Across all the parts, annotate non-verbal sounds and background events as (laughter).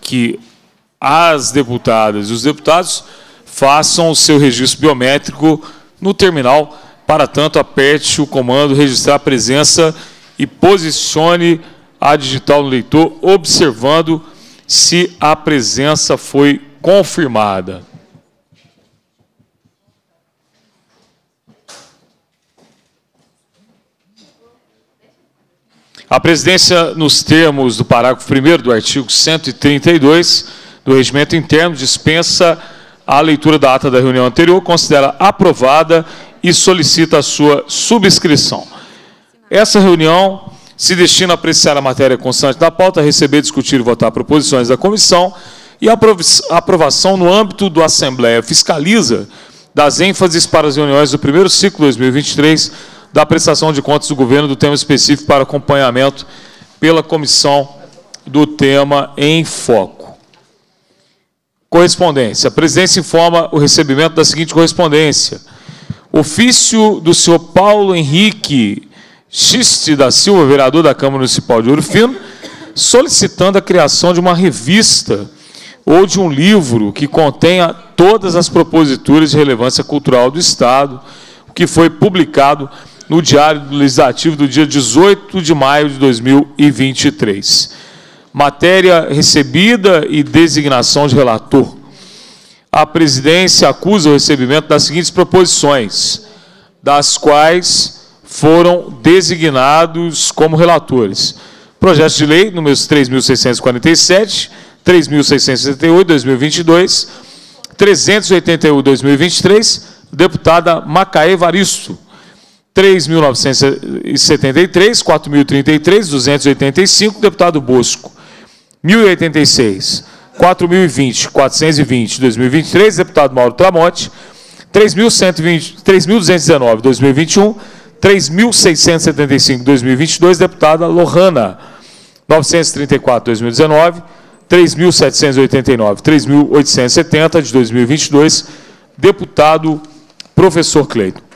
que as deputadas e os deputados façam o seu registro biométrico no terminal. Para tanto, aperte o comando registrar a presença e posicione a digital no leitor, observando se a presença foi confirmada. A presidência, nos termos do parágrafo 1 do artigo 132 do Regimento Interno, dispensa a leitura da ata da reunião anterior, considera aprovada e solicita a sua subscrição. Essa reunião se destina a apreciar a matéria constante da pauta, receber, discutir e votar proposições da comissão e a aprovação no âmbito do Assembleia fiscaliza das ênfases para as reuniões do primeiro ciclo 2023 da prestação de contas do governo do tema específico para acompanhamento pela comissão do tema em foco. Correspondência. A presidência informa o recebimento da seguinte correspondência. Ofício do senhor Paulo Henrique Xiste da Silva, vereador da Câmara Municipal de Ouro Fino, solicitando a criação de uma revista ou de um livro que contenha todas as proposituras de relevância cultural do Estado, que foi publicado no Diário Legislativo do dia 18 de maio de 2023. Matéria recebida e designação de relator. A presidência acusa o recebimento das seguintes proposições, das quais foram designados como relatores. Projeto de lei números 3.647, 3.668, 2022, 381, 2023, deputada Macaé Varisto, 3.973, 4.033, 285, deputado Bosco. 1.086, 4.020, 420, 2023, deputado Mauro Tramonte. 3.219, 2021. 3.675, 2022, deputada Lohana. 934, 2019. 3.789, 3.870, de 2022, deputado professor Cleiton.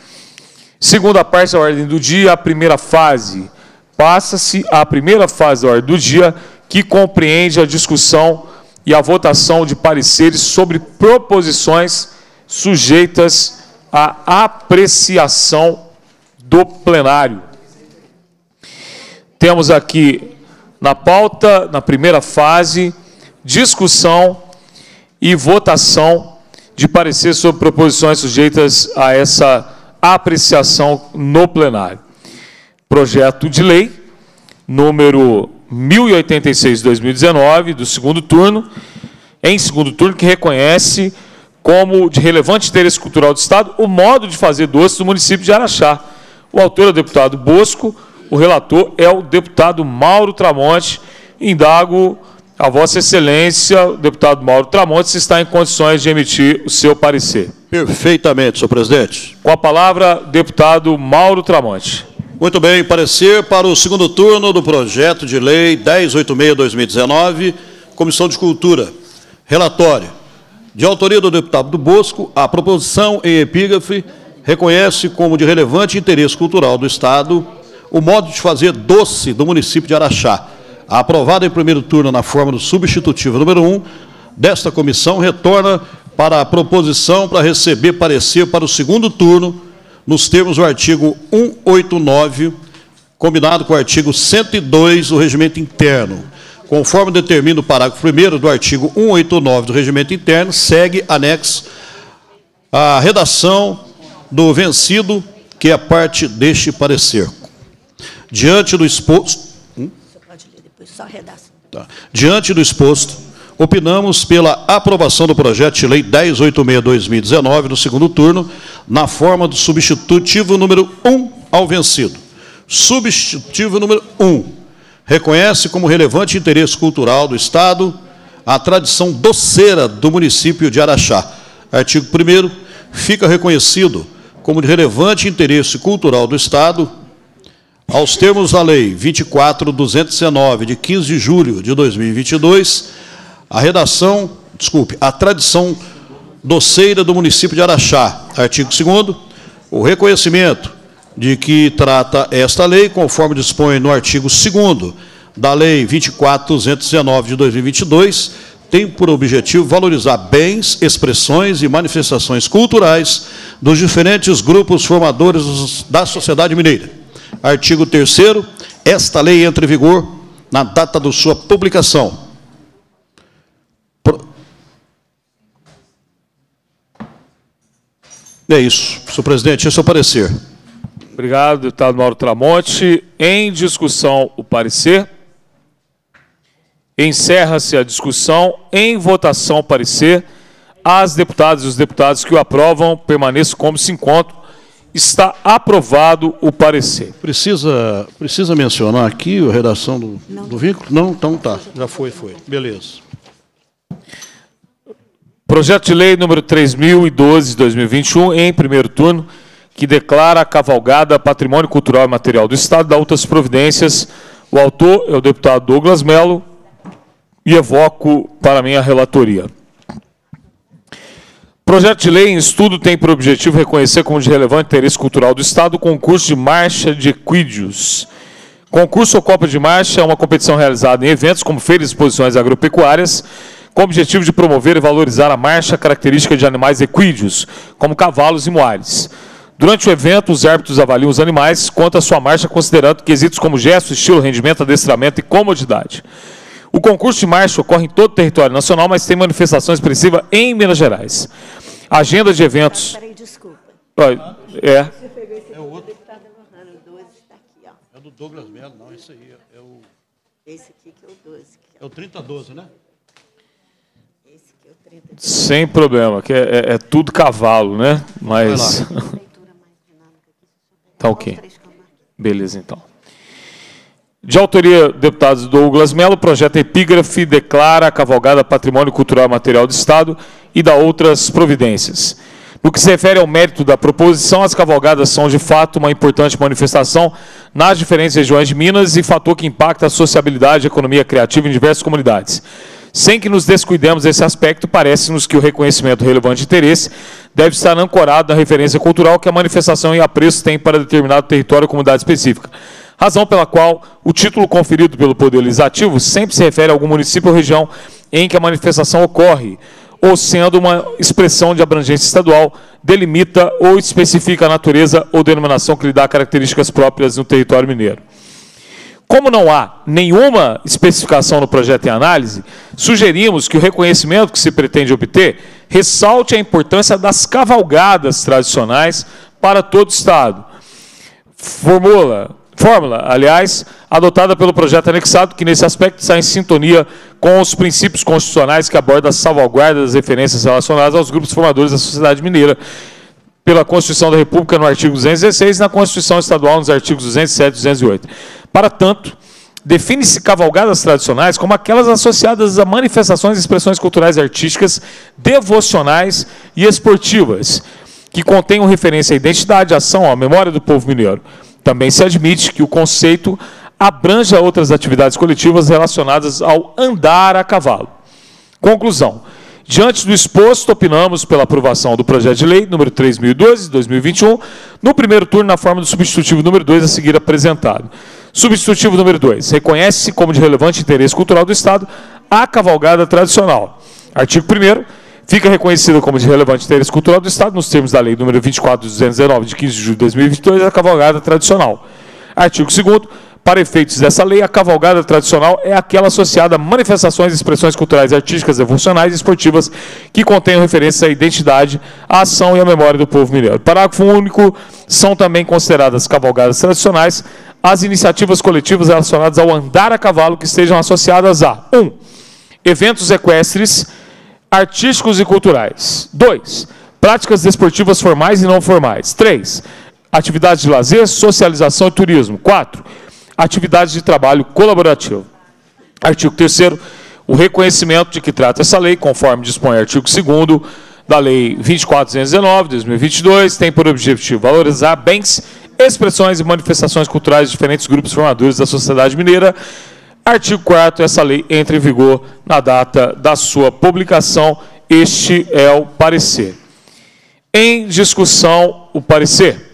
Segunda parte da ordem do dia, a primeira fase. Passa-se a primeira fase da ordem do dia, que compreende a discussão e a votação de pareceres sobre proposições sujeitas à apreciação do plenário. Temos aqui na pauta, na primeira fase, discussão e votação de pareceres sobre proposições sujeitas a essa apreciação no plenário. Projeto de lei número 1086 de 2019, do segundo turno, em segundo turno, que reconhece como de relevante interesse cultural do Estado o modo de fazer doces do município de Araxá. O autor é o deputado Bosco, o relator é o deputado Mauro Tramonte. Indago a Vossa Excelência, deputado Mauro Tramonte, se está em condições de emitir o seu parecer. Perfeitamente, senhor presidente. Com a palavra, deputado Mauro Tramonte. Muito bem, parecer para o segundo turno do projeto de lei 1086-2019, Comissão de Cultura. Relatório. De autoria do deputado do Bosco, a proposição em epígrafe reconhece como de relevante interesse cultural do Estado o modo de fazer doce do município de Araxá. Aprovada em primeiro turno na forma do substitutivo número 1, desta comissão retorna para a proposição para receber parecer para o segundo turno, nos termos do artigo 189, combinado com o artigo 102 do Regimento Interno. Conforme determina o parágrafo 1 do artigo 189 do Regimento Interno, segue anexo a redação do vencido, que é parte deste parecer. Diante do exposto. Hum? Tá. Diante do exposto, opinamos pela aprovação do projeto de lei 1086-2019, no segundo turno, na forma do substitutivo número 1 ao vencido. Substitutivo número 1. Reconhece como relevante interesse cultural do Estado a tradição doceira do município de Araxá. Artigo 1 fica reconhecido como de relevante interesse cultural do Estado, aos termos da Lei 24.219, de 15 de julho de 2022, a redação, desculpe, a tradição doceira do município de Araxá. Artigo 2 o reconhecimento de que trata esta lei, conforme dispõe no artigo 2 da Lei 24.219 de 2022 tem por objetivo valorizar bens, expressões e manifestações culturais dos diferentes grupos formadores da sociedade mineira. Artigo 3 esta lei entra em vigor na data de sua publicação. É isso, senhor presidente, esse é o parecer. Obrigado, deputado Mauro Tramonte. Em discussão, o parecer. Encerra-se a discussão. Em votação, o parecer. As deputadas e os deputados que o aprovam permaneçam como se encontram. Está aprovado o parecer. Precisa, precisa mencionar aqui a redação do, do vínculo? Não, então tá. Já foi, foi. Beleza. Projeto de lei número 3012 de 2021, em primeiro turno que declara a cavalgada patrimônio cultural e material do Estado, da outras providências. O autor é o deputado Douglas Melo e evoco para mim a relatoria. Projeto de lei em estudo tem por objetivo reconhecer como de relevante interesse cultural do Estado o concurso de marcha de equídeos. Concurso ou Copa de Marcha é uma competição realizada em eventos como feiras e exposições agropecuárias, com o objetivo de promover e valorizar a marcha característica de animais equídeos, como cavalos e moares. Durante o evento, os árbitros avaliam os animais quanto à sua marcha, considerando quesitos como gesto, estilo, rendimento, adestramento e comodidade. O concurso de marcha ocorre em todo o território nacional, mas tem manifestação expressiva em Minas Gerais. Agenda de eventos. Peraí, desculpa. É. É o outro. É do Douglas Melo, não, esse aí. É o... Esse aqui que é o 12. É o 3012, né? Esse aqui é o 3012. Sem problema, que é, é, é tudo cavalo, né? Mas. (laughs) Tá ok. Beleza, então. De autoria do deputado Douglas Melo, o projeto Epígrafe declara a cavalgada Patrimônio Cultural e Material do Estado e dá outras providências. No que se refere ao mérito da proposição, as cavalgadas são, de fato, uma importante manifestação nas diferentes regiões de Minas e fator que impacta a sociabilidade e a economia criativa em diversas comunidades. Sem que nos descuidemos desse aspecto, parece-nos que o reconhecimento relevante de interesse deve estar ancorado na referência cultural que a manifestação e apreço tem para determinado território ou comunidade específica. Razão pela qual o título conferido pelo Poder Legislativo sempre se refere a algum município ou região em que a manifestação ocorre, ou sendo uma expressão de abrangência estadual, delimita ou especifica a natureza ou denominação que lhe dá características próprias no território mineiro. Como não há nenhuma especificação no projeto em análise, sugerimos que o reconhecimento que se pretende obter ressalte a importância das cavalgadas tradicionais para todo o Estado. Formula, fórmula, aliás, adotada pelo projeto anexado, que nesse aspecto está em sintonia com os princípios constitucionais que abordam a salvaguarda das referências relacionadas aos grupos formadores da sociedade mineira, pela Constituição da República no artigo 216 e na Constituição Estadual nos artigos 207 e 208. Para tanto, define-se cavalgadas tradicionais como aquelas associadas a manifestações e expressões culturais e artísticas, devocionais e esportivas, que contenham referência à identidade, à ação, à memória do povo mineiro. Também se admite que o conceito abranja outras atividades coletivas relacionadas ao andar a cavalo. Conclusão. Diante do exposto, opinamos pela aprovação do projeto de lei número 3012 de 2021, no primeiro turno na forma do substitutivo número 2 a seguir apresentado. Substitutivo número 2. Reconhece-se como de relevante interesse cultural do Estado a cavalgada tradicional. Artigo 1 Fica reconhecida como de relevante interesse cultural do Estado, nos termos da Lei número 24.219, de 15 de julho de 2022, a cavalgada tradicional. Artigo 2 para efeitos dessa lei, a cavalgada tradicional é aquela associada a manifestações e expressões culturais, artísticas, devocionais e esportivas que contenham referência à identidade, à ação e à memória do povo mineiro. Parágrafo único. São também consideradas cavalgadas tradicionais as iniciativas coletivas relacionadas ao andar a cavalo que estejam associadas a 1. Um, eventos equestres, artísticos e culturais. 2. Práticas desportivas formais e não formais. 3. Atividades de lazer, socialização e turismo. 4. Atividades de trabalho colaborativo. Artigo 3 o reconhecimento de que trata essa lei, conforme dispõe o artigo 2 da Lei 2419 de 2022, tem por objetivo valorizar bens expressões e manifestações culturais de diferentes grupos formadores da sociedade mineira. Artigo 4 essa lei entra em vigor na data da sua publicação. Este é o parecer. Em discussão, o parecer.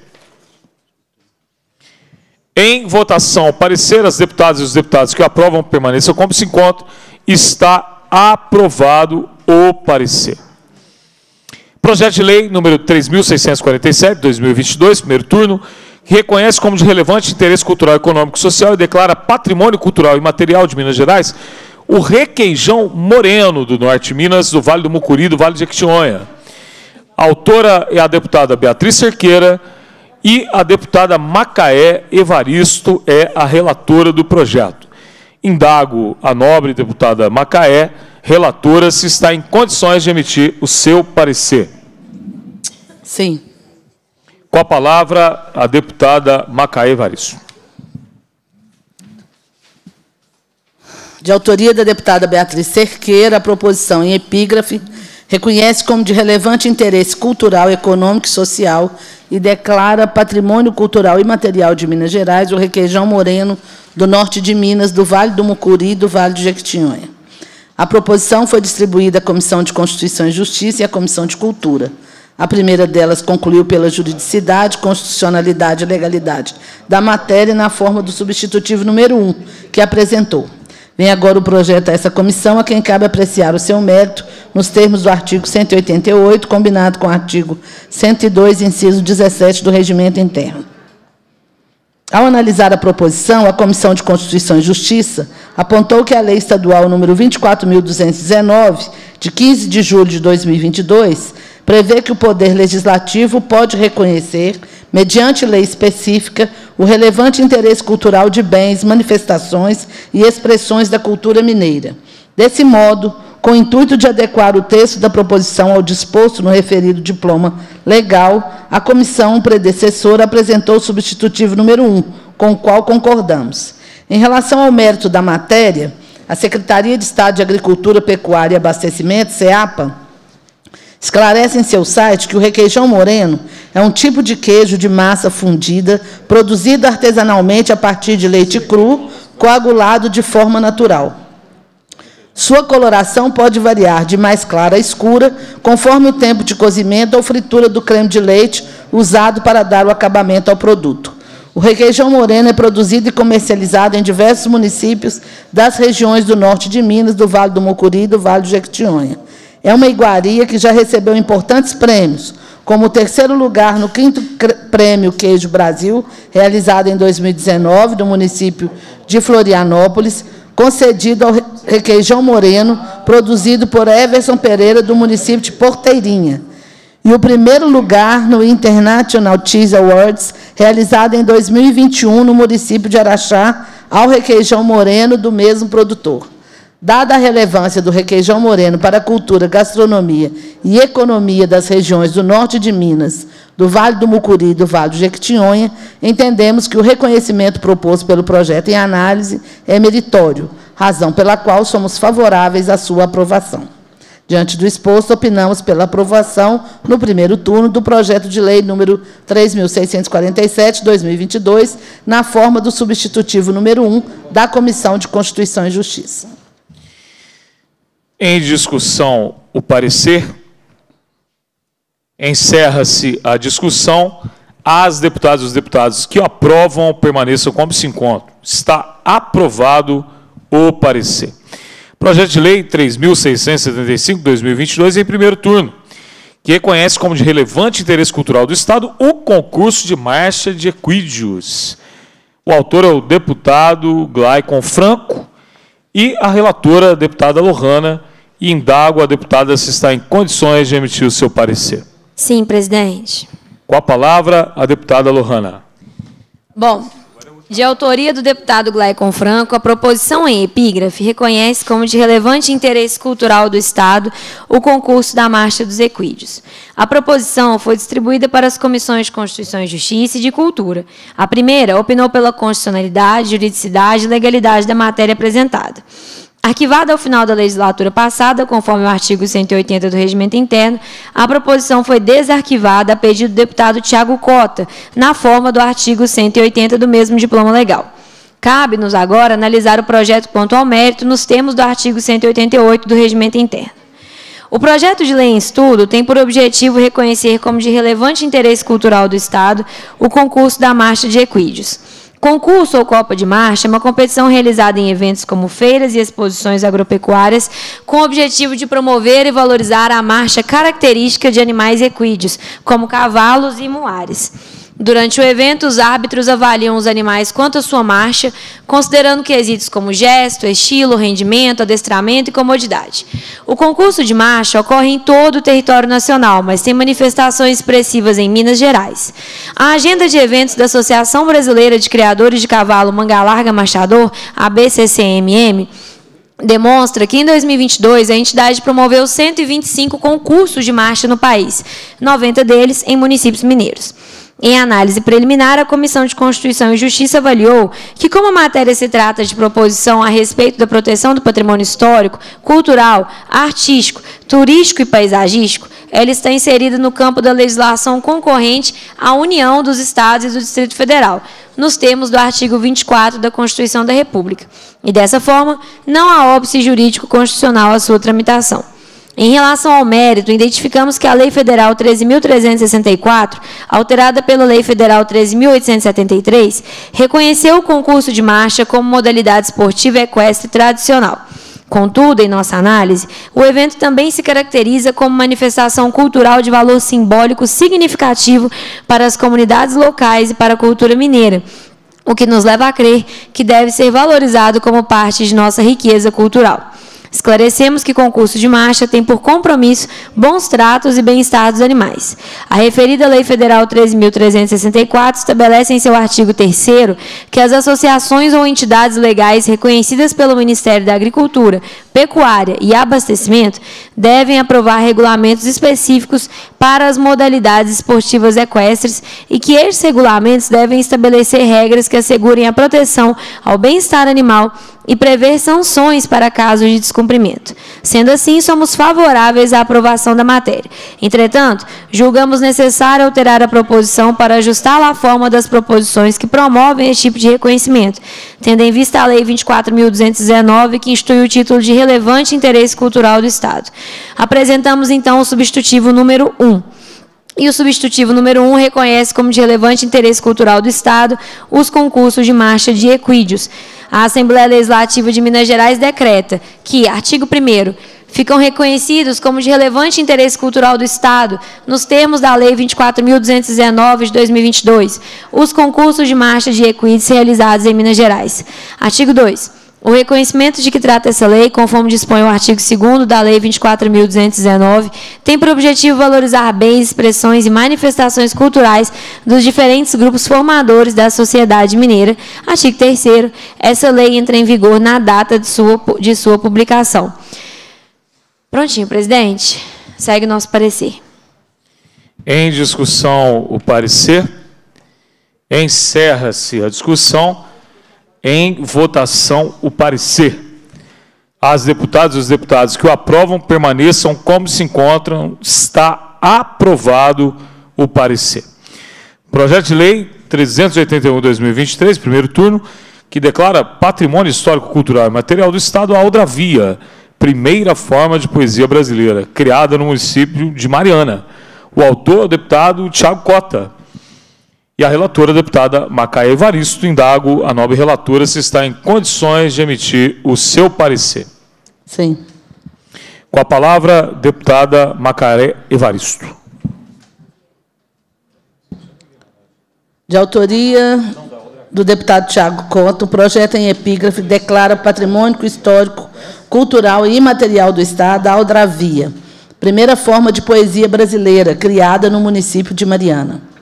Em votação, parecer as deputadas e os deputados que aprovam permaneçam como se encontram. Está aprovado o parecer. Projeto de lei número 3.647, 2022, primeiro turno, reconhece como de relevante interesse cultural, econômico e social e declara patrimônio cultural e material de Minas Gerais o requeijão moreno do Norte de Minas, do Vale do Mucuri, do Vale de Jequitinhonha. A autora é a deputada Beatriz Cerqueira e a deputada Macaé Evaristo é a relatora do projeto. Indago a nobre deputada Macaé, relatora, se está em condições de emitir o seu parecer. Sim. Com a palavra, a deputada Macaé Evaristo. De autoria da deputada Beatriz Cerqueira, a proposição em epígrafe reconhece como de relevante interesse cultural, econômico e social e declara patrimônio cultural e material de Minas Gerais o requeijão moreno do norte de Minas, do Vale do Mucuri e do Vale de Jequitinhonha. A proposição foi distribuída à Comissão de Constituição e Justiça e à Comissão de Cultura. A primeira delas concluiu pela juridicidade, constitucionalidade e legalidade da matéria na forma do substitutivo número 1, que apresentou. Vem agora o projeto a essa comissão, a quem cabe apreciar o seu mérito nos termos do artigo 188, combinado com o artigo 102, inciso 17 do Regimento Interno. Ao analisar a proposição, a Comissão de Constituição e Justiça apontou que a Lei Estadual número 24.219, de 15 de julho de 2022, prevê que o Poder Legislativo pode reconhecer, mediante lei específica, o relevante interesse cultural de bens, manifestações e expressões da cultura mineira. Desse modo, com o intuito de adequar o texto da proposição ao disposto no referido diploma legal, a comissão predecessora apresentou o substitutivo número 1, com o qual concordamos. Em relação ao mérito da matéria, a Secretaria de Estado de Agricultura, Pecuária e Abastecimento, SEAPA, Esclarece em seu site que o requeijão moreno é um tipo de queijo de massa fundida, produzido artesanalmente a partir de leite cru, coagulado de forma natural. Sua coloração pode variar de mais clara a escura, conforme o tempo de cozimento ou fritura do creme de leite usado para dar o acabamento ao produto. O requeijão moreno é produzido e comercializado em diversos municípios das regiões do norte de Minas, do Vale do Mucuri e do Vale do Jequitinhonha. É uma iguaria que já recebeu importantes prêmios, como o terceiro lugar no quinto Prêmio Queijo Brasil, realizado em 2019, no município de Florianópolis, concedido ao Requeijão Moreno, produzido por Everson Pereira, do município de Porteirinha. E o primeiro lugar no International Cheese Awards, realizado em 2021, no município de Araxá, ao Requeijão Moreno, do mesmo produtor. Dada a relevância do requeijão moreno para a cultura, gastronomia e economia das regiões do norte de Minas, do Vale do Mucuri e do Vale do Jequitinhonha, entendemos que o reconhecimento proposto pelo projeto em análise é meritório, razão pela qual somos favoráveis à sua aprovação. Diante do exposto, opinamos pela aprovação, no primeiro turno, do projeto de lei número 3.647-2022, na forma do substitutivo número 1 da Comissão de Constituição e Justiça. Em discussão, o parecer. Encerra-se a discussão. As deputadas e os deputados que aprovam permaneçam como se encontram. Está aprovado o parecer. Projeto de Lei 3.675-2022 em primeiro turno, que reconhece como de relevante interesse cultural do Estado o concurso de marcha de equídeos. O autor é o deputado Glaicon Franco e a relatora, a deputada Lohana, e indago a deputada se está em condições de emitir o seu parecer. Sim, presidente. Com a palavra, a deputada Lohana. Bom, de autoria do deputado Glaicon Franco, a proposição em epígrafe reconhece como de relevante interesse cultural do Estado o concurso da Marcha dos Equídeos. A proposição foi distribuída para as comissões de Constituição e Justiça e de Cultura. A primeira opinou pela constitucionalidade, juridicidade e legalidade da matéria apresentada. Arquivada ao final da legislatura passada, conforme o artigo 180 do Regimento Interno, a proposição foi desarquivada a pedido do deputado Tiago Cota, na forma do artigo 180 do mesmo diploma legal. Cabe-nos agora analisar o projeto quanto ao mérito nos termos do artigo 188 do Regimento Interno. O projeto de lei em estudo tem por objetivo reconhecer como de relevante interesse cultural do Estado o concurso da Marcha de Equídeos. Concurso ou Copa de Marcha é uma competição realizada em eventos como feiras e exposições agropecuárias, com o objetivo de promover e valorizar a marcha característica de animais equídeos, como cavalos e muares. Durante o evento, os árbitros avaliam os animais quanto à sua marcha, considerando quesitos como gesto, estilo, rendimento, adestramento e comodidade. O concurso de marcha ocorre em todo o território nacional, mas tem manifestações expressivas em Minas Gerais. A agenda de eventos da Associação Brasileira de Criadores de Cavalo Manga Larga Machador, a BCCMM, demonstra que em 2022 a entidade promoveu 125 concursos de marcha no país, 90 deles em municípios mineiros. Em análise preliminar, a Comissão de Constituição e Justiça avaliou que, como a matéria se trata de proposição a respeito da proteção do patrimônio histórico, cultural, artístico, turístico e paisagístico, ela está inserida no campo da legislação concorrente à União dos Estados e do Distrito Federal, nos termos do artigo 24 da Constituição da República. E, dessa forma, não há óbice jurídico constitucional à sua tramitação. Em relação ao mérito, identificamos que a Lei Federal 13.364, alterada pela Lei Federal 13.873, reconheceu o concurso de marcha como modalidade esportiva equestre tradicional. Contudo, em nossa análise, o evento também se caracteriza como manifestação cultural de valor simbólico significativo para as comunidades locais e para a cultura mineira, o que nos leva a crer que deve ser valorizado como parte de nossa riqueza cultural. Esclarecemos que concurso de marcha tem por compromisso bons tratos e bem-estar dos animais. A referida Lei Federal 13.364 estabelece em seu artigo 3 que as associações ou entidades legais reconhecidas pelo Ministério da Agricultura, Pecuária e Abastecimento devem aprovar regulamentos específicos para as modalidades esportivas equestres e que estes regulamentos devem estabelecer regras que assegurem a proteção ao bem-estar animal e prever sanções para casos de descumprimento. Sendo assim, somos favoráveis à aprovação da matéria. Entretanto, julgamos necessário alterar a proposição para ajustar a forma das proposições que promovem esse tipo de reconhecimento, tendo em vista a Lei 24.219, que institui o título de relevante interesse cultural do Estado. Apresentamos, então, o substitutivo número 1. E o substitutivo número 1 um reconhece como de relevante interesse cultural do Estado os concursos de marcha de equídeos. A Assembleia Legislativa de Minas Gerais decreta que, artigo 1 ficam reconhecidos como de relevante interesse cultural do Estado, nos termos da Lei 24.219 de 2022, os concursos de marcha de equídeos realizados em Minas Gerais. Artigo 2. O reconhecimento de que trata essa lei, conforme dispõe o artigo 2 da Lei 24.219, tem por objetivo valorizar bens, expressões e manifestações culturais dos diferentes grupos formadores da sociedade mineira. Artigo 3 essa lei entra em vigor na data de sua, de sua publicação. Prontinho, presidente. Segue o nosso parecer. Em discussão, o parecer. Encerra-se a discussão. Em votação, o parecer. As deputadas e os deputados que o aprovam permaneçam como se encontram. Está aprovado o parecer. Projeto de Lei 381-2023, primeiro turno, que declara patrimônio histórico, cultural e material do Estado a Aldravia, primeira forma de poesia brasileira, criada no município de Mariana. O autor é o deputado Tiago Cota. E a relatora, a deputada Macaé Evaristo, indago a nobre relatora se está em condições de emitir o seu parecer. Sim. Com a palavra, deputada Macaé Evaristo. De autoria do deputado Tiago Cota, o projeto em epígrafe declara patrimônio histórico, cultural e imaterial do Estado a Aldravia, primeira forma de poesia brasileira criada no município de Mariana.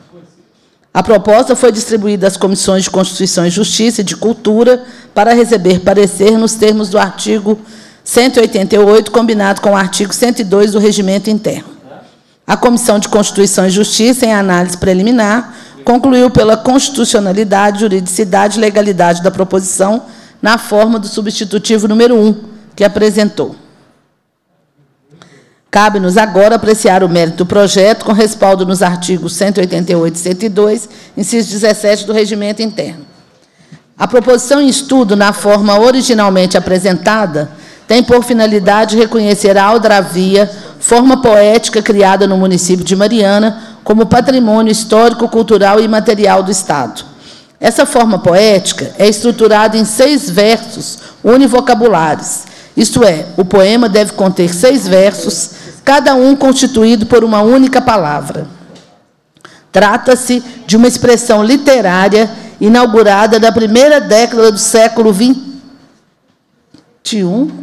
A proposta foi distribuída às comissões de Constituição e Justiça e de Cultura para receber parecer nos termos do artigo 188, combinado com o artigo 102 do Regimento Interno. A Comissão de Constituição e Justiça, em análise preliminar, concluiu pela constitucionalidade, juridicidade e legalidade da proposição na forma do substitutivo número 1 que apresentou. Cabe-nos agora apreciar o mérito do projeto com respaldo nos artigos 188 e 102, inciso 17 do Regimento Interno. A proposição em estudo, na forma originalmente apresentada, tem por finalidade reconhecer a aldravia, forma poética criada no município de Mariana, como patrimônio histórico, cultural e material do Estado. Essa forma poética é estruturada em seis versos univocabulares, isto é, o poema deve conter seis versos, cada um constituído por uma única palavra. Trata-se de uma expressão literária inaugurada na primeira década do século XXI.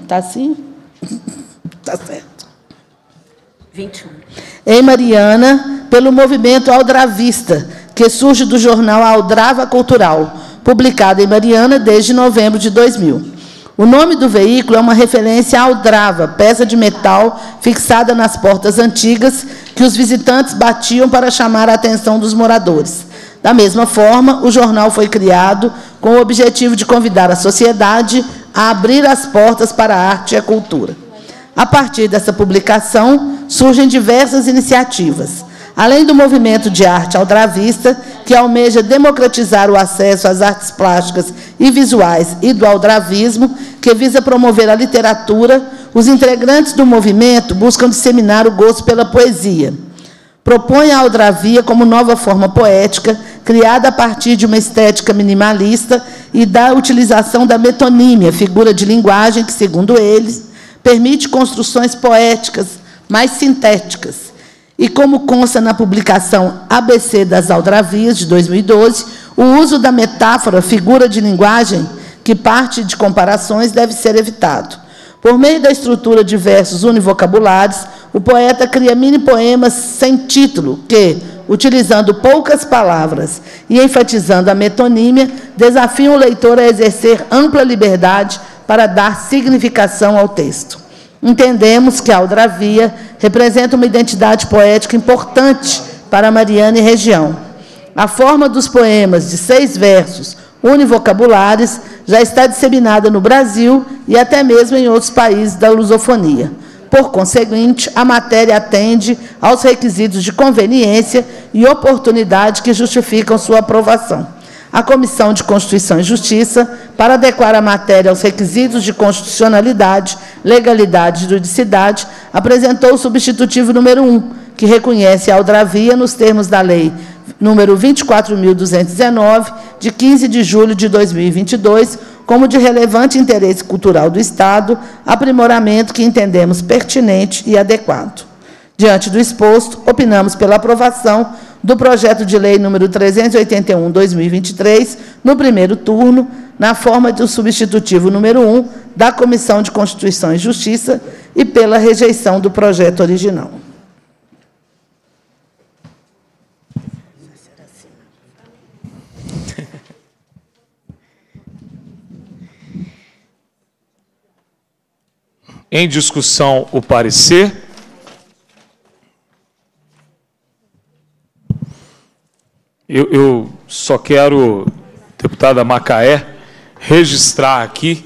Está assim? Está (laughs) certo. 21. Em Mariana, pelo movimento aldravista, que surge do jornal Aldrava Cultural, publicado em Mariana desde novembro de 2000. O nome do veículo é uma referência ao Aldrava, peça de metal fixada nas portas antigas que os visitantes batiam para chamar a atenção dos moradores. Da mesma forma, o jornal foi criado com o objetivo de convidar a sociedade a abrir as portas para a arte e a cultura. A partir dessa publicação, surgem diversas iniciativas. Além do movimento de arte aldravista, que almeja democratizar o acesso às artes plásticas e visuais, e do aldravismo, que visa promover a literatura, os integrantes do movimento buscam disseminar o gosto pela poesia propõe a aldravia como nova forma poética, criada a partir de uma estética minimalista e da utilização da metonímia, figura de linguagem que, segundo eles, permite construções poéticas mais sintéticas. E como consta na publicação ABC das Aldravias, de 2012, o uso da metáfora, figura de linguagem, que parte de comparações, deve ser evitado. Por meio da estrutura de versos univocabulares, o poeta cria mini-poemas sem título, que, utilizando poucas palavras e enfatizando a metonímia, desafiam o leitor a exercer ampla liberdade para dar significação ao texto. Entendemos que a Aldravia representa uma identidade poética importante para Mariana e região. A forma dos poemas de seis versos univocabulares já está disseminada no Brasil e até mesmo em outros países da lusofonia. Por conseguinte, a matéria atende aos requisitos de conveniência e oportunidade que justificam sua aprovação. A Comissão de Constituição e Justiça, para adequar a matéria aos requisitos de constitucionalidade, legalidade e juridicidade, apresentou o substitutivo número 1, que reconhece a aldravia nos termos da Lei número 24.219, de 15 de julho de 2022, como de relevante interesse cultural do Estado, aprimoramento que entendemos pertinente e adequado. Diante do exposto, opinamos pela aprovação do projeto de lei número 381/2023, no primeiro turno, na forma do substitutivo número 1 da Comissão de Constituição e Justiça e pela rejeição do projeto original. Em discussão, o parecer. Eu, eu só quero, deputada Macaé, registrar aqui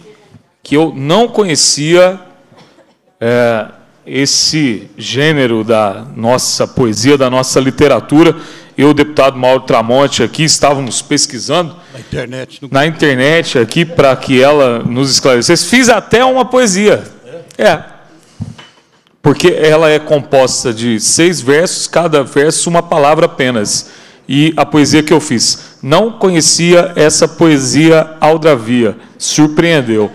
que eu não conhecia é, esse gênero da nossa poesia, da nossa literatura. Eu, o deputado Mauro Tramonte, aqui estávamos pesquisando na internet, no... na internet aqui para que ela nos esclarecesse. Fiz até uma poesia é. Porque ela é composta de seis versos, cada verso uma palavra apenas. E a poesia que eu fiz. Não conhecia essa poesia Aldravia. Surpreendeu.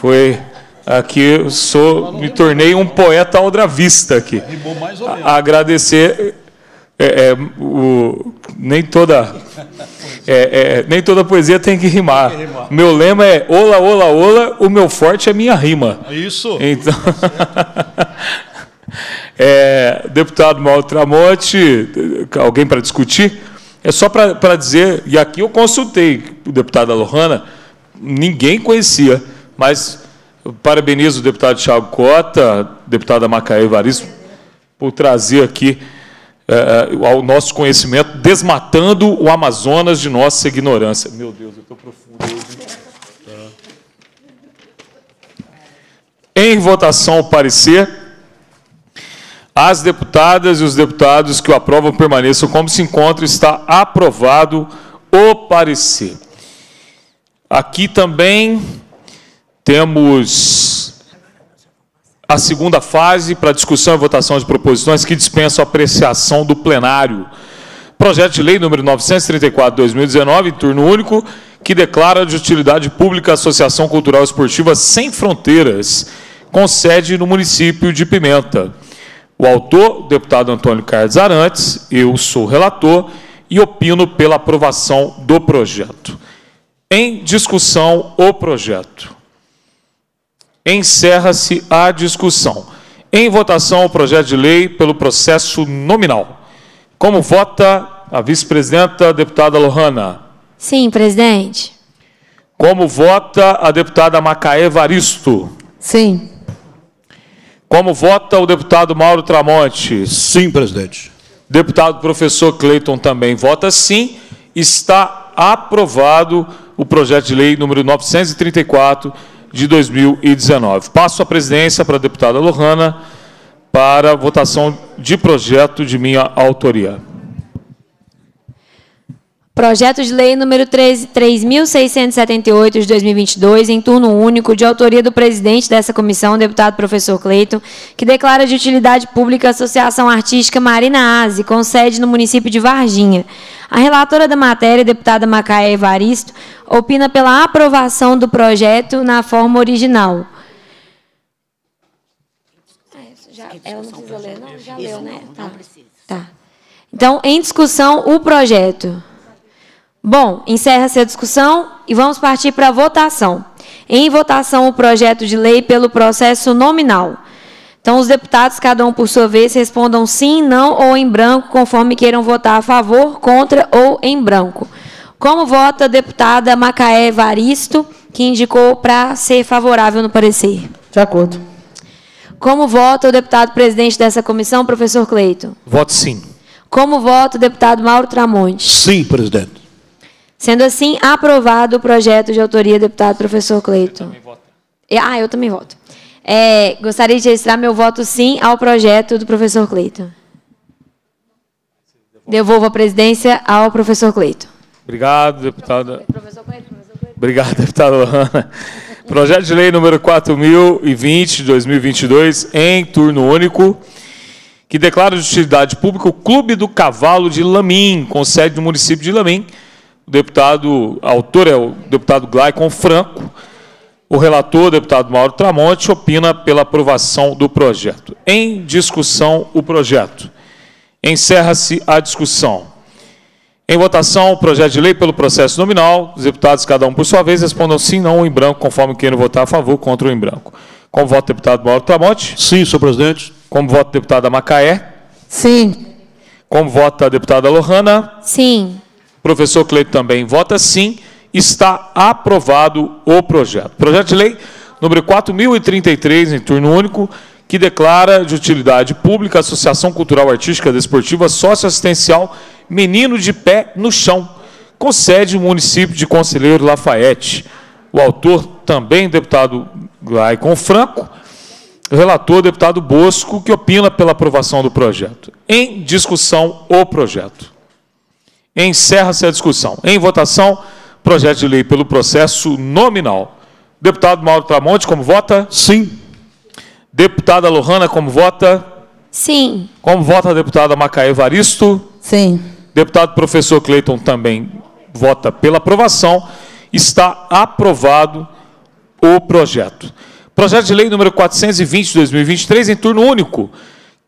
Foi aqui eu sou, me tornei um poeta aldravista aqui. Agradecer é, é, o, nem toda é, é, nem toda poesia tem que rimar. Tem que rimar. Meu lema é ola, ola, ola, o meu forte é minha rima. Isso. Então, (laughs) é, deputado Mauro Tramonte, alguém para discutir? É só para dizer, e aqui eu consultei o deputado Alohana, ninguém conhecia, mas parabenizo o deputado Thiago Cota, deputada Macaé Evaristo, por trazer aqui é, ao nosso conhecimento, desmatando o Amazonas de nossa ignorância. Meu Deus, eu estou profundo hoje. Em votação, o parecer. As deputadas e os deputados que o aprovam permaneçam como se encontram. Está aprovado o parecer. Aqui também temos a segunda fase para discussão e votação de proposições que dispensam a apreciação do plenário. Projeto de lei número 934/2019, em turno único, que declara de utilidade pública a Associação Cultural Esportiva Sem Fronteiras, com sede no município de Pimenta. O autor, o deputado Antônio Carlos Arantes, eu sou relator e opino pela aprovação do projeto. Em discussão, o projeto. Encerra-se a discussão. Em votação, o projeto de lei pelo processo nominal. Como vota a vice-presidenta, deputada Lohana? Sim, presidente. Como vota a deputada Macaé Varisto? Sim. Como vota o deputado Mauro Tramonte? Sim, presidente. Deputado professor Cleiton também vota sim. Está aprovado o projeto de lei número 934 de 2019. Passo a presidência para a deputada Lohana para votação de projeto de minha autoria. Projeto de lei número 3.678 de 2022, em turno único, de autoria do presidente dessa comissão, deputado professor Cleiton, que declara de utilidade pública a Associação Artística Marina Aze, com sede no município de Varginha. A relatora da matéria, deputada Macaé Evaristo, opina pela aprovação do projeto na forma original. Já, ela não precisa ler, não? Já leu, né? Tá. Tá. Então, em discussão, o projeto. Bom, encerra-se a discussão e vamos partir para a votação. Em votação, o projeto de lei pelo processo nominal. Então, os deputados, cada um por sua vez, respondam sim, não ou em branco, conforme queiram votar a favor, contra ou em branco. Como vota a deputada Macaé Varisto, que indicou para ser favorável no parecer? De acordo. Como vota o deputado presidente dessa comissão, professor Cleito? Voto sim. Como vota o deputado Mauro Tramonte? Sim, presidente. Sendo assim, aprovado o projeto de autoria do deputado professor Cleiton. Ah, eu também voto. É, gostaria de registrar meu voto sim ao projeto do professor Cleiton. Devolvo a presidência ao professor Cleiton. Obrigado, deputada. Obrigado, deputada Lohana. Projeto de lei número 4020 de 2022, em turno único, que declara de utilidade pública o Clube do Cavalo de Lamim, com sede no município de Lamim, o deputado, autor é o deputado Glaicon Franco. O relator, o deputado Mauro Tramonte, opina pela aprovação do projeto. Em discussão, o projeto. Encerra-se a discussão. Em votação, o projeto de lei pelo processo nominal. Os deputados, cada um por sua vez, respondam sim, não ou em branco, conforme queiram votar a favor, contra ou em branco. Como vota o deputado Mauro Tramonte? Sim, senhor presidente. Como vota a deputada Macaé? Sim. Como vota a deputada Lohana? Sim. Professor Cleito também vota sim. Está aprovado o projeto. Projeto de lei número 4033, em turno único, que declara de utilidade pública a Associação Cultural Artística Desportiva Socioassistencial Menino de Pé no Chão, com sede no município de Conselheiro Lafayette. O autor também, deputado Glaicon Franco, relator, deputado Bosco, que opina pela aprovação do projeto. Em discussão, o projeto. Encerra-se a discussão. Em votação, projeto de lei pelo processo nominal. Deputado Mauro Tramonte, como vota? Sim. Deputada Lohana, como vota? Sim. Como vota a deputada Macaé Evaristo? Sim. Deputado professor Cleiton também vota pela aprovação. Está aprovado o projeto. Projeto de lei número 420 de 2023, em turno único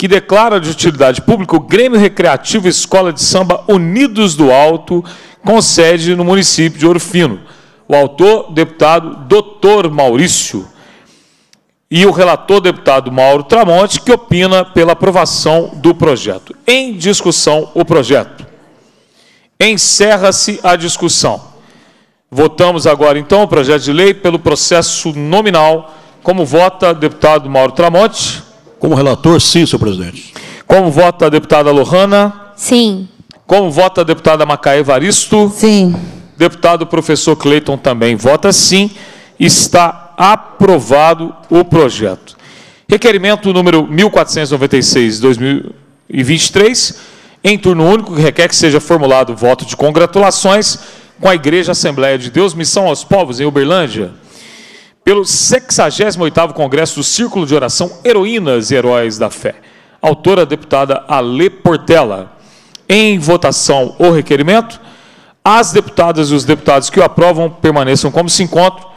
que declara de utilidade pública o Grêmio Recreativo Escola de Samba Unidos do Alto, com sede no município de Ouro Fino. O autor, deputado Dr. Maurício. E o relator, deputado Mauro Tramonte, que opina pela aprovação do projeto. Em discussão, o projeto. Encerra-se a discussão. Votamos agora, então, o projeto de lei pelo processo nominal. Como vota, deputado Mauro Tramonte? Como relator, sim, senhor presidente. Como vota a deputada Lohana? Sim. Como vota a deputada Macaé Evaristo? Sim. Deputado professor Cleiton também vota sim. Está aprovado o projeto. Requerimento número 1496-2023, em turno único, que requer que seja formulado voto de congratulações com a Igreja Assembleia de Deus, Missão aos Povos, em Uberlândia, pelo 68º Congresso do Círculo de Oração Heroínas e Heróis da Fé. Autora deputada Ale Portela. Em votação o requerimento. As deputadas e os deputados que o aprovam permaneçam como se encontram.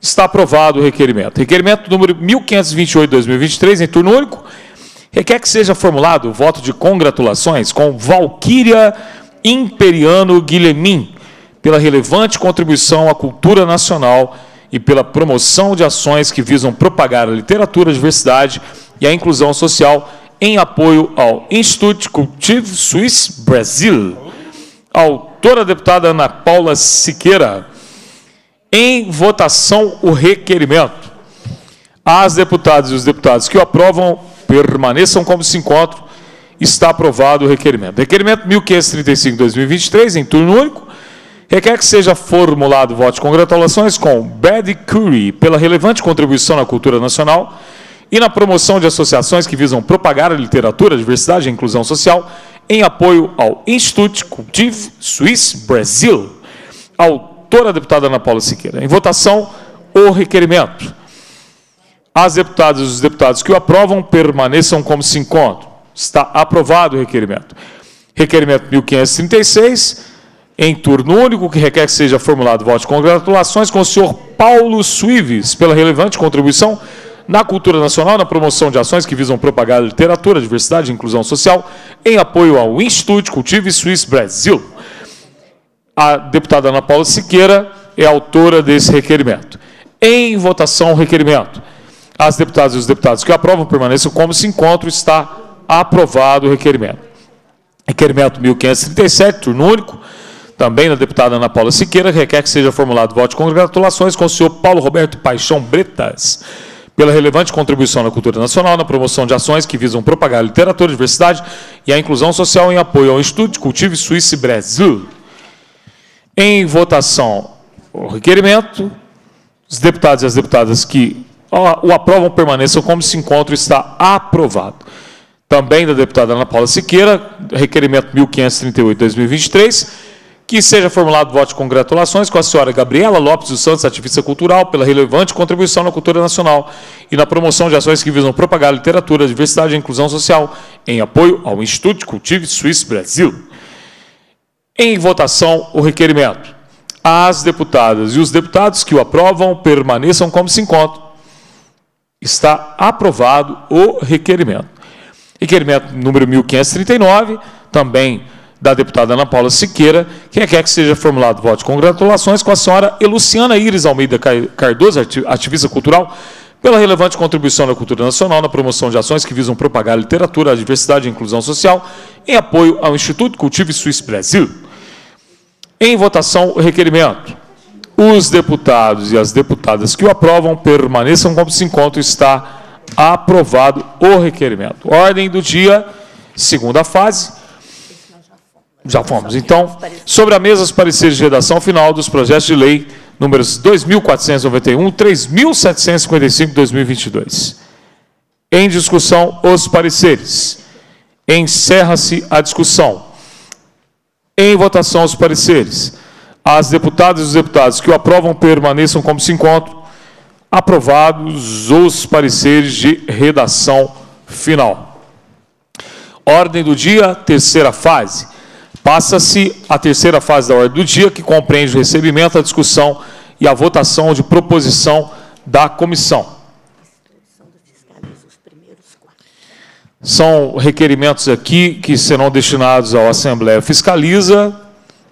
Está aprovado o requerimento. Requerimento número 1528-2023, em turno único. Requer que seja formulado o voto de congratulações com Valquíria Imperiano Guilhemin, pela relevante contribuição à cultura nacional e pela promoção de ações que visam propagar a literatura, a diversidade e a inclusão social em apoio ao Institut Cultive Suisse Brasil. Autora deputada Ana Paula Siqueira. Em votação, o requerimento. As deputadas e os deputados que o aprovam permaneçam como se encontram. Está aprovado o requerimento. Requerimento 1535-2023, em turno único requer que seja formulado voto de congratulações com Betty Curry pela relevante contribuição na cultura nacional e na promoção de associações que visam propagar a literatura, a diversidade e a inclusão social em apoio ao Institut Cultive Suisse Brasil. Autora deputada Ana Paula Siqueira. Em votação, o requerimento. As deputadas e os deputados que o aprovam permaneçam como se encontram. Está aprovado o requerimento. Requerimento 1536 em turno único, que requer que seja formulado voto de congratulações com o senhor Paulo Suives, pela relevante contribuição na cultura nacional, na promoção de ações que visam propagar a literatura, diversidade e inclusão social, em apoio ao Instituto Cultive Suisse Brasil. A deputada Ana Paula Siqueira é autora desse requerimento. Em votação, o requerimento. As deputadas e os deputados que aprovam permaneçam como se encontram, está aprovado o requerimento. Requerimento 1537, turno único, também da deputada Ana Paula Siqueira, requer que seja formulado voto de congratulações com o senhor Paulo Roberto Paixão Bretas, pela relevante contribuição na cultura nacional, na promoção de ações que visam propagar a literatura, a diversidade e a inclusão social em apoio ao Instituto de Cultivo Suíça Brasil. Em votação, o requerimento, os deputados e as deputadas que o aprovam permaneçam como se encontra está aprovado. Também da deputada Ana Paula Siqueira, requerimento 1538-2023, que seja formulado voto de congratulações com a senhora Gabriela Lopes dos Santos, ativista cultural, pela relevante contribuição na cultura nacional e na promoção de ações que visam propagar a literatura, a diversidade e a inclusão social, em apoio ao Instituto Cultive Suíça Brasil. Em votação, o requerimento. As deputadas e os deputados que o aprovam permaneçam como se encontram. Está aprovado o requerimento. Requerimento número 1539, também da deputada Ana Paula Siqueira, quem quer que seja formulado voto de congratulações com a senhora Eluciana Iris Almeida Cardoso, ativista cultural, pela relevante contribuição na cultura nacional na promoção de ações que visam propagar a literatura, a diversidade e a inclusão social em apoio ao Instituto Cultive Suíço Brasil. Em votação, o requerimento. Os deputados e as deputadas que o aprovam permaneçam como se encontra está aprovado o requerimento. Ordem do dia, segunda fase já fomos. Então, sobre a mesa os pareceres de redação final dos projetos de lei números 2491, 3755 2022. Em discussão os pareceres. Encerra-se a discussão. Em votação os pareceres. As deputadas e os deputados que o aprovam permaneçam como se encontram. Aprovados os pareceres de redação final. Ordem do dia, terceira fase Passa-se a terceira fase da ordem do dia, que compreende o recebimento, a discussão e a votação de proposição da comissão. São requerimentos aqui que serão destinados ao Assembleia Fiscaliza.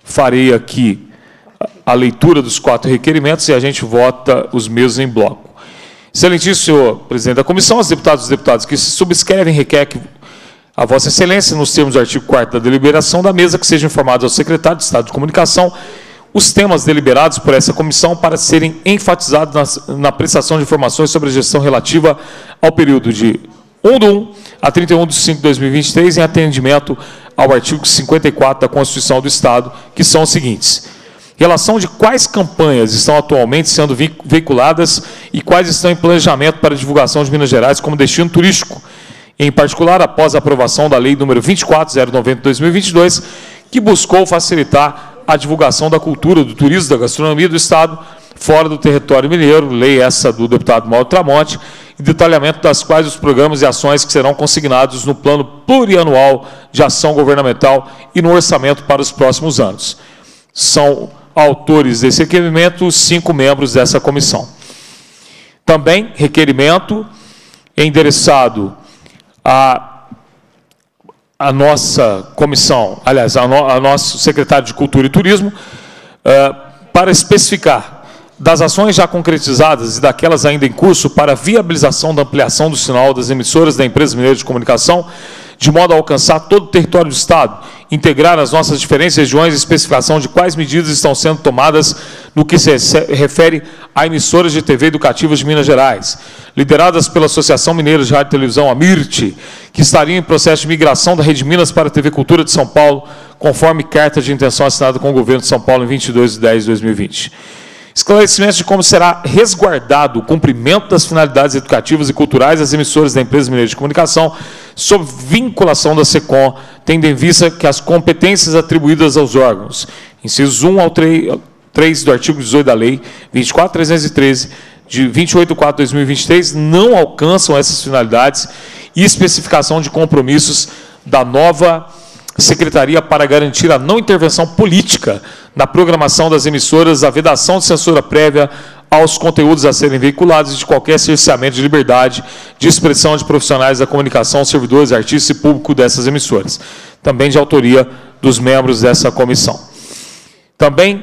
Farei aqui a leitura dos quatro requerimentos e a gente vota os mesmos em bloco. Excelentíssimo senhor presidente da comissão, os deputados e os deputados que se subscrevem requer que a Vossa Excelência, nos termos do artigo 4 da deliberação da mesa, que sejam informados ao secretário de Estado de Comunicação os temas deliberados por essa comissão para serem enfatizados na, prestação de informações sobre a gestão relativa ao período de 1 de 1 a 31 de 5 de 2023, em atendimento ao artigo 54 da Constituição do Estado, que são os seguintes. Relação de quais campanhas estão atualmente sendo veiculadas e quais estão em planejamento para divulgação de Minas Gerais como destino turístico, em particular após a aprovação da Lei nº 24090-2022, que buscou facilitar a divulgação da cultura, do turismo, da gastronomia do Estado, fora do território mineiro, lei essa do deputado Mauro Tramonte, e detalhamento das quais os programas e ações que serão consignados no plano plurianual de ação governamental e no orçamento para os próximos anos. São autores desse requerimento cinco membros dessa comissão. Também requerimento endereçado à, à nossa comissão, aliás, ao no, nosso secretário de Cultura e Turismo, uh, para especificar das ações já concretizadas e daquelas ainda em curso para viabilização da ampliação do sinal das emissoras da empresa mineira de comunicação, de modo a alcançar todo o território do Estado, integrar as nossas diferentes regiões e especificação de quais medidas estão sendo tomadas no que se refere a emissoras de TV educativas de Minas Gerais, lideradas pela Associação Mineira de Rádio e Televisão, a MIRT, que estariam em processo de migração da Rede Minas para a TV Cultura de São Paulo, conforme carta de intenção assinada com o governo de São Paulo em 22 de 10 de 2020 esclarecimentos de como será resguardado o cumprimento das finalidades educativas e culturais das emissoras da empresa mineira de comunicação, sob vinculação da SECOM, tendo em vista que as competências atribuídas aos órgãos, incisos 1 ao 3, 3 do artigo 18 da Lei 24.313, de 28 de 4 de 2023, não alcançam essas finalidades e especificação de compromissos da nova Secretaria para garantir a não intervenção política na programação das emissoras, a vedação de censura prévia aos conteúdos a serem veiculados e de qualquer cerceamento de liberdade de expressão de profissionais da comunicação, servidores, artistas e público dessas emissoras, também de autoria dos membros dessa comissão. Também,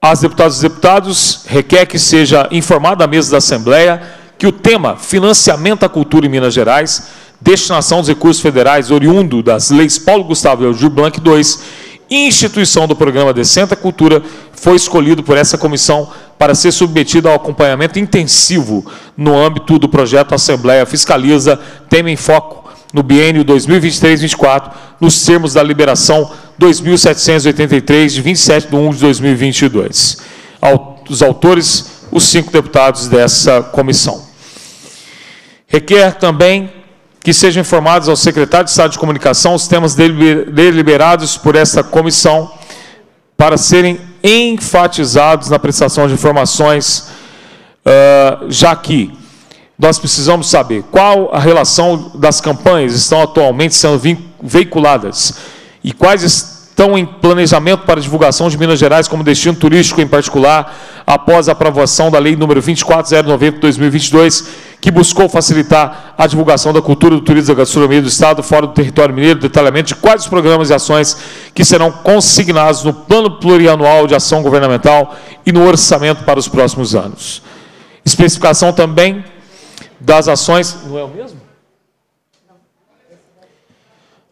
as deputadas e deputados requer que seja informada a mesa da Assembleia que o tema financiamento à cultura em Minas Gerais, destinação dos recursos federais oriundo das leis Paulo Gustavo e Aldir Blanc II instituição do programa Decenta Cultura foi escolhido por essa comissão para ser submetido ao acompanhamento intensivo no âmbito do projeto Assembleia Fiscaliza, tema em foco no biênio 2023-24, nos termos da liberação 2.783, de 27 de 1 de 2022. Os autores, os cinco deputados dessa comissão. Requer também que sejam informados ao secretário de Estado de Comunicação os temas deliberados por esta comissão para serem enfatizados na prestação de informações, uh, já que nós precisamos saber qual a relação das campanhas estão atualmente sendo veiculadas e quais estão em planejamento para divulgação de Minas Gerais como destino turístico em particular, após a aprovação da Lei número 24090 de 2022, que buscou facilitar a divulgação da cultura, do turismo e da gastronomia do Estado fora do território mineiro, detalhamento de quais os programas e ações que serão consignados no Plano Plurianual de Ação Governamental e no orçamento para os próximos anos. Especificação também das ações. Não é o mesmo?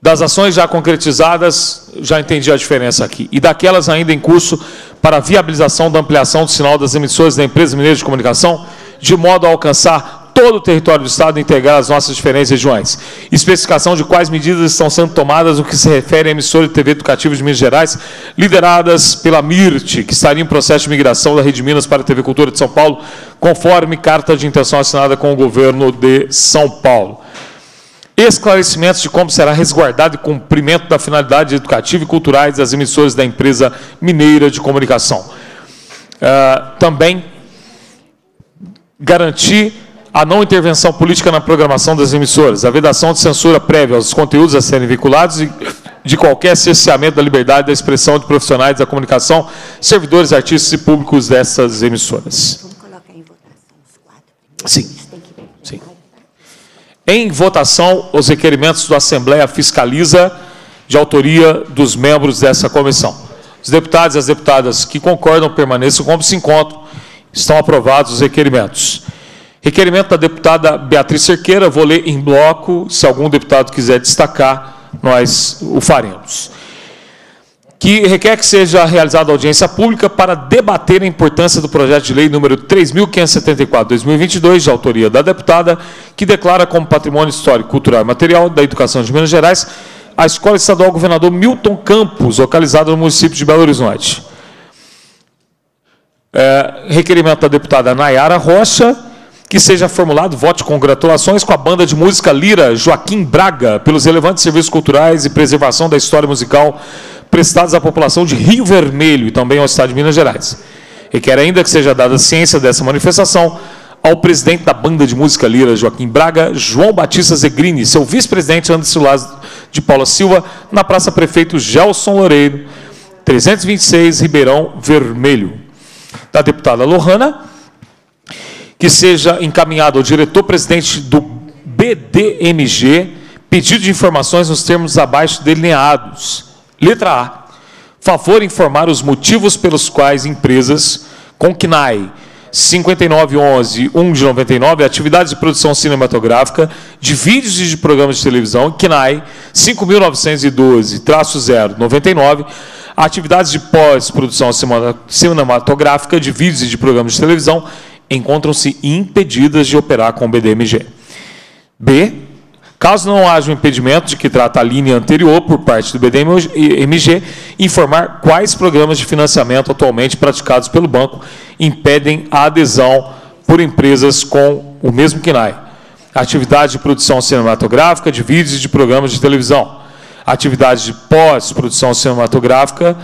Das ações já concretizadas, já entendi a diferença aqui. E daquelas ainda em curso para a viabilização da ampliação do sinal das emissoras da empresa mineira de comunicação, de modo a alcançar todo o território do Estado e integrar as nossas diferentes regiões. Especificação de quais medidas estão sendo tomadas no que se refere a emissoras de TV educativa de Minas Gerais, lideradas pela MIRT, que estaria em processo de migração da Rede Minas para a TV Cultura de São Paulo, conforme carta de intenção assinada com o governo de São Paulo esclarecimentos de como será resguardado o cumprimento da finalidade educativa e culturais das emissoras da empresa mineira de comunicação. Uh, também garantir a não intervenção política na programação das emissoras, a vedação de censura prévia aos conteúdos a serem vinculados e de qualquer cerceamento da liberdade da expressão de profissionais da comunicação, servidores, artistas e públicos dessas emissoras. Vamos colocar em votação os quatro. Sim. Sim. Em votação, os requerimentos da Assembleia Fiscaliza, de autoria dos membros dessa comissão. Os deputados e as deputadas que concordam permaneçam como se encontram. Estão aprovados os requerimentos. Requerimento da deputada Beatriz Cerqueira, vou ler em bloco, se algum deputado quiser destacar, nós o faremos que requer que seja realizada audiência pública para debater a importância do projeto de lei número 3.574-2022, de autoria da deputada, que declara como patrimônio histórico, cultural e material da educação de Minas Gerais a Escola Estadual Governador Milton Campos, localizada no município de Belo Horizonte. É, requerimento da deputada Nayara Rocha, que seja formulado voto de congratulações com a banda de música Lira Joaquim Braga pelos relevantes serviços culturais e preservação da história musical prestados à população de Rio Vermelho e também ao Estado de Minas Gerais. Requer ainda que seja dada ciência dessa manifestação ao presidente da banda de música Lira, Joaquim Braga, João Batista Zegrini, seu vice-presidente Anderson Lázaro de Paula Silva, na Praça Prefeito Gelson Loureiro, 326, Ribeirão Vermelho. Da deputada Lohana, que seja encaminhado ao diretor-presidente do BDMG pedido de informações nos termos abaixo delineados. Letra A. Favor informar os motivos pelos quais empresas com CNAE 5911 1 de 99, atividades de produção cinematográfica de vídeos e de programas de televisão, CNAE 5912-0 99, atividades de pós-produção cinematográfica de vídeos e de programas de televisão encontram-se impedidas de operar com o BDMG. B. Caso não haja um impedimento de que trata a linha anterior por parte do BDMG, informar quais programas de financiamento atualmente praticados pelo banco impedem a adesão por empresas com o mesmo KNAI. Atividade de produção cinematográfica de vídeos e de programas de televisão. Atividade de pós-produção cinematográfica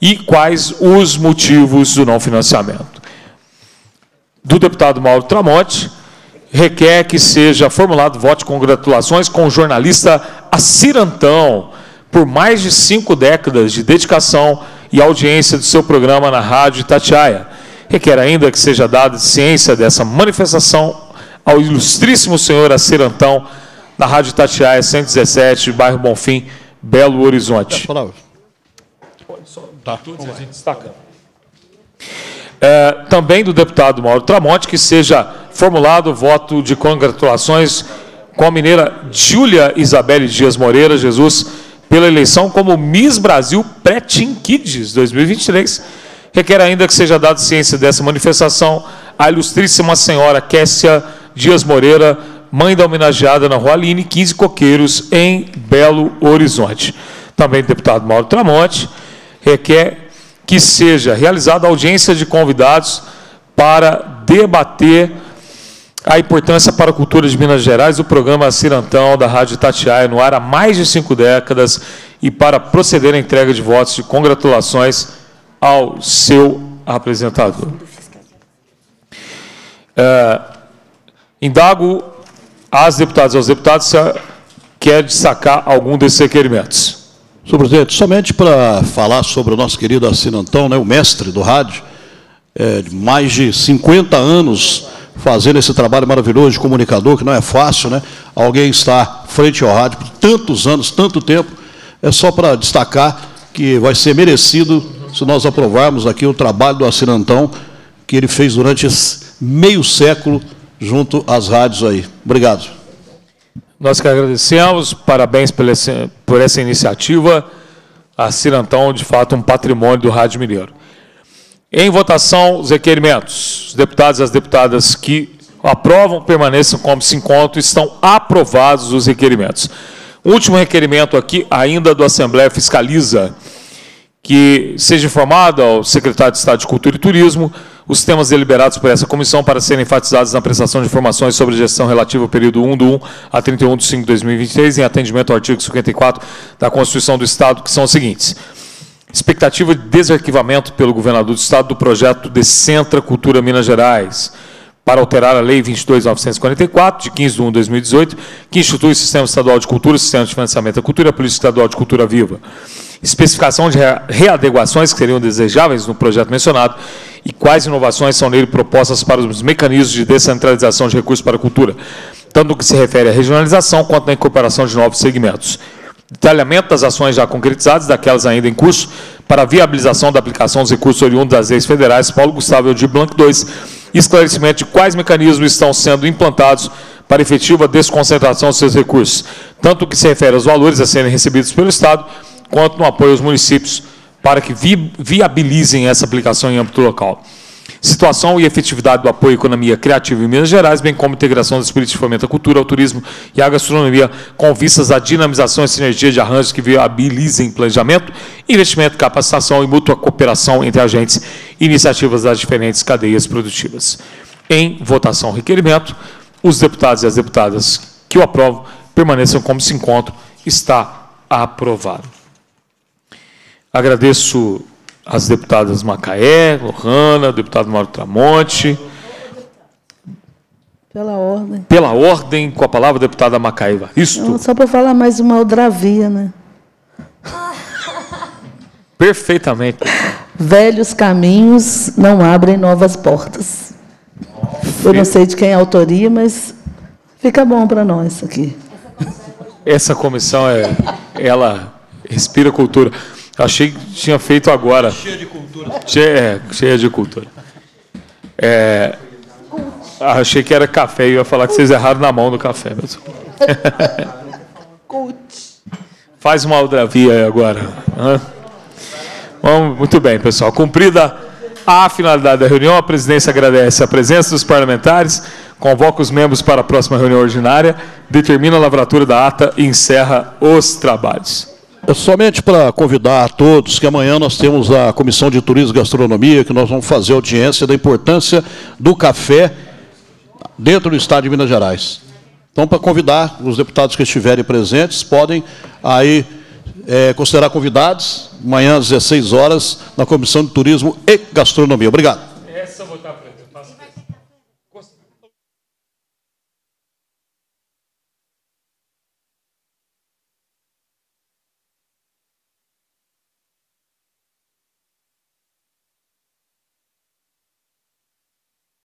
e quais os motivos do não financiamento. Do deputado Mauro Tramonte, requer que seja formulado voto de congratulações com o jornalista Acirantão, por mais de cinco décadas de dedicação e audiência do seu programa na Rádio Itatiaia. Requer ainda que seja dada ciência dessa manifestação ao ilustríssimo senhor Acirantão, na Rádio Itatiaia 117, bairro Bonfim, Belo Horizonte. Tá. É, também do deputado Mauro Tramonte, que seja formulado o voto de congratulações com a mineira Júlia Isabelle Dias Moreira Jesus pela eleição como Miss Brasil Pré-Teen Kids 2023. Requer ainda que seja dada ciência dessa manifestação à ilustríssima senhora Kessia Dias Moreira, mãe da homenageada na Rua Aline, 15 Coqueiros, em Belo Horizonte. Também deputado Mauro Tramonte requer que seja realizada audiência de convidados para debater a importância para a cultura de Minas Gerais do programa Cirantão da Rádio Tatiaia no ar há mais de cinco décadas e para proceder à entrega de votos de congratulações ao seu apresentador. É, indago às deputadas e aos deputados se quer destacar algum desses requerimentos. Senhor presidente, somente para falar sobre o nosso querido Assinantão, né, o mestre do rádio, é, de mais de 50 anos fazendo esse trabalho maravilhoso de comunicador, que não é fácil, né? Alguém estar frente ao rádio por tantos anos, tanto tempo, é só para destacar que vai ser merecido se nós aprovarmos aqui o trabalho do Assinantão, que ele fez durante meio século junto às rádios aí. Obrigado. Nós que agradecemos, parabéns por essa, por essa iniciativa. A Cirantão, de fato, um patrimônio do Rádio Mineiro. Em votação, os requerimentos. Os deputados e as deputadas que aprovam permaneçam como se encontram, estão aprovados os requerimentos. Último requerimento aqui, ainda do Assembleia Fiscaliza, que seja informado ao secretário de Estado de Cultura e Turismo os temas deliberados por essa comissão para serem enfatizados na prestação de informações sobre gestão relativa ao período 1 do 1 a 31 de 5 de 2023, em atendimento ao artigo 54 da Constituição do Estado, que são os seguintes. Expectativa de desarquivamento pelo governador do Estado do projeto Decentra Cultura Minas Gerais, para alterar a Lei 22.944, de 15 de 1 de 2018, que institui o Sistema Estadual de Cultura, o Sistema de Financiamento da Cultura e a Política Estadual de Cultura Viva. Especificação de readequações que seriam desejáveis no projeto mencionado e quais inovações são nele propostas para os mecanismos de descentralização de recursos para a cultura, tanto no que se refere à regionalização quanto na incorporação de novos segmentos. Detalhamento das ações já concretizadas, daquelas ainda em curso, para a viabilização da aplicação dos recursos oriundos das leis federais Paulo Gustavo Edir Blanc II, esclarecimento de quais mecanismos estão sendo implantados para efetiva desconcentração dos seus recursos, tanto que se refere aos valores a serem recebidos pelo Estado, quanto no apoio aos municípios, para que vi viabilizem essa aplicação em âmbito local situação e efetividade do apoio à economia criativa em Minas Gerais, bem como integração das políticas de fomento à cultura, ao turismo e à gastronomia, com vistas à dinamização e sinergia de arranjos que viabilizem planejamento, investimento, capacitação e mútua cooperação entre agentes e iniciativas das diferentes cadeias produtivas. Em votação requerimento, os deputados e as deputadas que o aprovam permaneçam como se encontram. Está aprovado. Agradeço as deputadas Macaé, Lohana, deputado Mauro Tramonte. Pela ordem. Pela ordem, com a palavra, deputada Macaé Evaristo. Não, só para falar mais uma aldravia, né? (laughs) Perfeitamente. Velhos caminhos não abrem novas portas. Eu não sei de quem é a autoria, mas fica bom para nós aqui. Essa comissão é, ela respira cultura. Achei que tinha feito agora. Cheia de cultura. Cheia, é, cheia de cultura. É, achei que era café e ia falar que vocês erraram na mão do café. Mesmo. (laughs) Faz uma aldravia aí agora. Bom, muito bem, pessoal. Cumprida a finalidade da reunião, a presidência agradece a presença dos parlamentares, convoca os membros para a próxima reunião ordinária, determina a lavratura da ata e encerra os trabalhos. É somente para convidar a todos que amanhã nós temos a Comissão de Turismo e Gastronomia, que nós vamos fazer audiência da importância do café dentro do Estado de Minas Gerais. Então, para convidar os deputados que estiverem presentes, podem aí é, considerar convidados, amanhã às 16 horas, na Comissão de Turismo e Gastronomia. Obrigado.